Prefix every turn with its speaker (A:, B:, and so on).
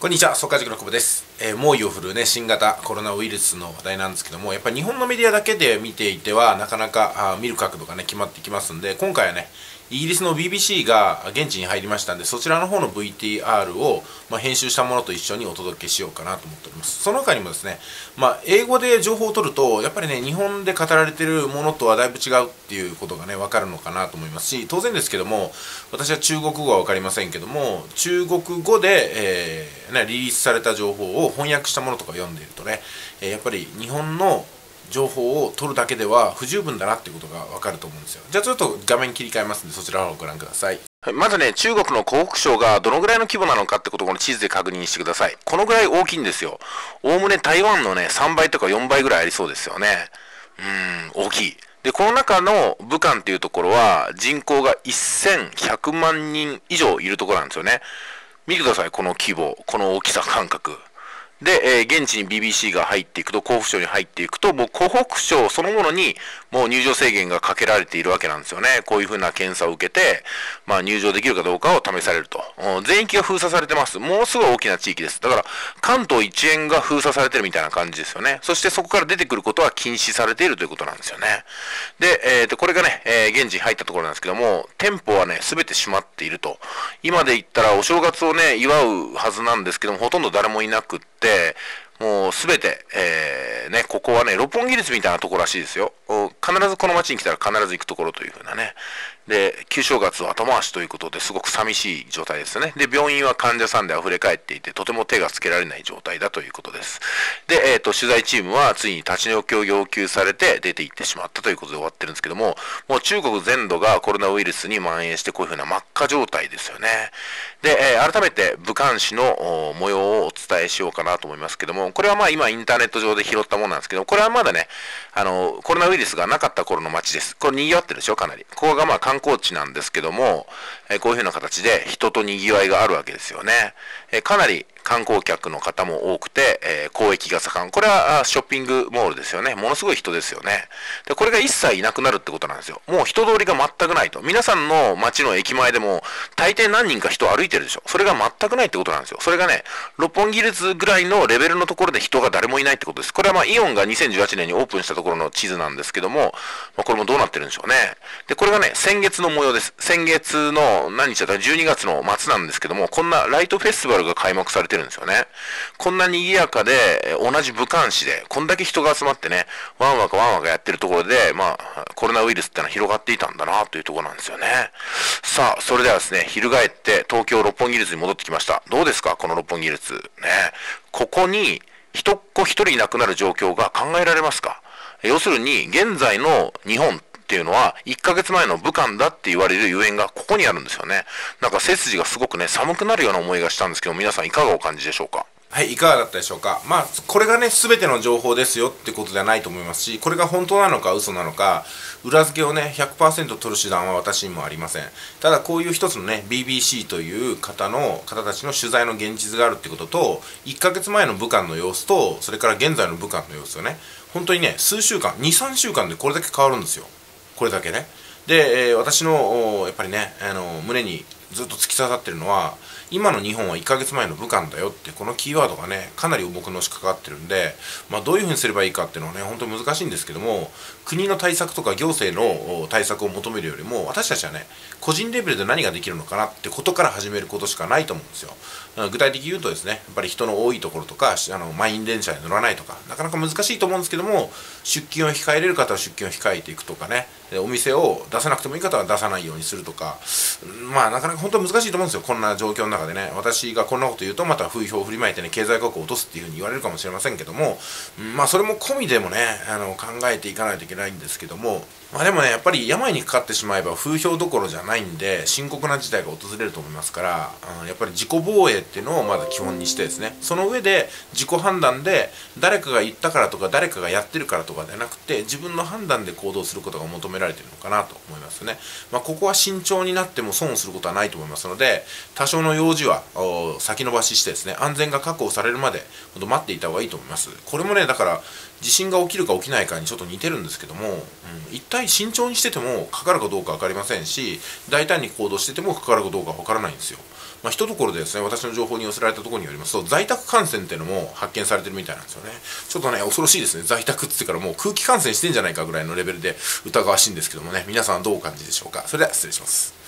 A: こんにちは、速稼塾の久保です。えー猛威を振るうね、新型コロナウイルスの話題なんですけども、やっぱり日本のメディアだけで見ていては、なかなかあ見る角度がね、決まってきますんで、今回はね、イギリスの BBC が現地に入りましたんで、そちらの方の VTR を、まあ、編集したものと一緒にお届けしようかなと思っております。その他にもですね、まあ、英語で情報を取ると、やっぱりね、日本で語られてるものとはだいぶ違うっていうことがね、わかるのかなと思いますし、当然ですけども、私は中国語はわかりませんけども、中国語で、えーね、リリースされた情報を翻訳したものとか読んでいるとね、えやっぱり日本の情報を取るだけでは不十分だなっていうことがわかると思うんですよ。じゃあちょっと画面切り替えますんで、そちらをご覧ください。まずね、中国の湖北省がどのぐらいの規模なのかってことをこの地図で確認してください。このぐらい大きいんですよ。おおむね台湾のね、3倍とか4倍ぐらいありそうですよね。うん、大きい。で、この中の武漢っていうところは人口が1100万人以上いるところなんですよね。見てください、この規模、この大きさ感覚。で、えー現地に BBC が入っていくと、湖北省に入っていくと、もう湖北省そのものにもう入場制限がかけられているわけなんですよね。こういうふうな検査を受けて、まあ入場できるかどうかを試されると。全域が封鎖されてます。もうすごい大きな地域です。だから、関東一円が封鎖されてるみたいな感じですよね。そしてそこから出てくることは禁止されているということなんですよね。で、えーと、これがね、えー現地に入ったところなんですけども、店舗はね、すべて閉まっていると。今で言ったらお正月をね、祝うはずなんですけども、ほとんど誰もいなくって、っ、もうすべて、えーね、ここはね、六本木率みたいなところらしいですよ。必ずこの街に来たら必ず行くところというふうなね。で、旧正月は後回しということですごく寂しい状態ですね。で、病院は患者さんで溢れ返っていて、とても手がつけられない状態だということです。で、えっ、と、取材チームはついに立ち退きを要求されて出て行ってしまったということで終わってるんですけども、もう中国全土がコロナウイルスに蔓延してこういうふうな真っ赤状態ですよね。で、えー改めて武漢市の模様をお伝えしようかなと思いますけども、これはまあ今インターネット上で拾ったものなんですけど、これはまだね、あの、コロナウイルスがなかった頃の街です。これ賑わってるでしょ、かなり。ここがまあ観光地なんですけども、えこういうふうな形で人と賑わいがあるわけですよね。えかなり観光客の方も多くて、えー交易が盛ん。これはショッピングモールですよね。ものすごい人ですよね。で、これが一切いなくなるってことなんですよ。もう人通りが全くないと。皆さんの街の駅前でも、大抵何人か人歩いてるでしょ。それが全くないってことなんですよ。それがね、六本木列ぐらいのレベルのところで人が誰もいないってことです。これはまあイオンが2018年にオープンしたところの地図なんですけども、まあ、これもどうなってるんでしょうね。で、これがね、先月の模様です。先月の何日だったら12月の末なんですけども、こんなライトフェスティバルが開幕されててるんですよね。こんなに賑やかで、同じ武漢市で、こんだけ人が集まってね、ワンワカワンワカやってるところで、まあ、コロナウイルスってのは広がっていたんだなというところなんですよね。さあ、それではですね、翻って東京六本木列に戻ってきました。どうですかこの六本木列。ね。ここに、人っ子一人いなくなる状況が考えられますか？要するに、現在の日本ってっていうのは、1ヶ月前の武漢だって言われるゆえんがここにあるんですよね。なんか背筋がすごくね、寒くなるような思いがしたんですけど、皆さんいかがお感じでしょうか？はい、いかがだったでしょうか？まあ、これがね、すべての情報ですよってことではないと思いますし、これが本当なのか嘘なのか、裏付けをね、100%取る手段は私にもありません。ただ、こういう一つのね、BBC という方の、方たちの取材の現実があるってことと、1ヶ月前の武漢の様子と、それから現在の武漢の様子がね、本当にね、数週間、2、3週間でこれだけ変わるんですよ。これだけね。で、え私のやっぱりね、あの胸にずっと突き刺さってるのは今の日本は1ヶ月前の武漢だよってこのキーワードがねかなり重くのしかかってるんで、まあ、どういうふうにすればいいかっていうのはね本当に難しいんですけども国の対策とか行政の対策を求めるよりも私たちはね個人レベルで何ができるのかなってことから始めることしかないと思うんですよ具体的に言うとですねやっぱり人の多いところとかあの満員電車に乗らないとかなかなか難しいと思うんですけども出勤を控えれる方は出勤を控えていくとかねお店を出さなくてもいい方は出さないようにするとかまあなかなか本当難しいと思うんですよこんな状況の中でね。私がこんなこと言うとまた風評を振りまいてね経済効果を落とすっていうふうに言われるかもしれませんけどもまあそれも込みでもねあの考えていかないといけないんですけどもまあでもねやっぱり病にかかってしまえば風評どころじゃないんで深刻な事態が訪れると思いますから、うんやっぱり自己防衛っていうのをまず基本にしてですね。その上で自己判断で誰かが言ったからとか誰かがやってるからとかではなくて自分の判断で行動することが求められてるのかなと思いますね、まあ、ここは慎重になっても損をすることはないと思いますので多少の用事は先延ばししてですね安全が確保されるまで待っていた方がいいと思います。これもねだから地震が起きるか起きないかにちょっと似てるんですけども、うん、一体慎重にしててもかかるかどうか分かりませんし大胆に行動しててもかかるかどうか分からないんですよ。まあ、一ところでですね私の情報に寄せられたところによりますと在宅感染っていうのも発見されてるみたいなんですよね。ちょっとね恐ろしいですね。在宅って言ってからもう空気感染してんじゃないかぐらいのレベルで疑わしいんですけどもね。皆さんはどうお感じでしょうか。それでは失礼します。